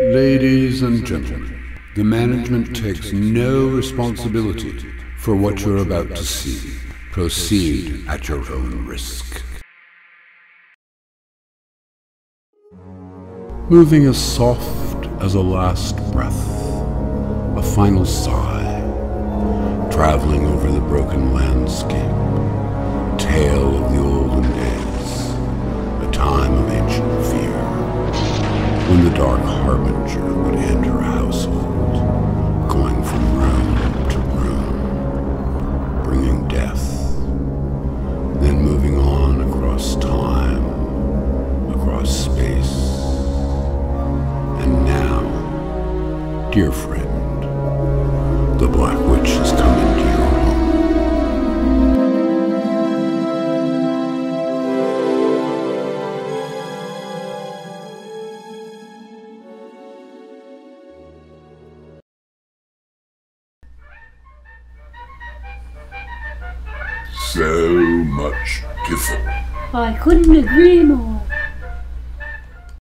Ladies and gentlemen, the management takes no responsibility for what you're about to see. Proceed at your own risk. Moving as soft as a last breath, a final sigh, traveling over the broken landscape, when the dark harbinger would enter a household, going from room to room, bringing death, then moving on across time, across space, and now, dear friend, So much different. I couldn't agree more.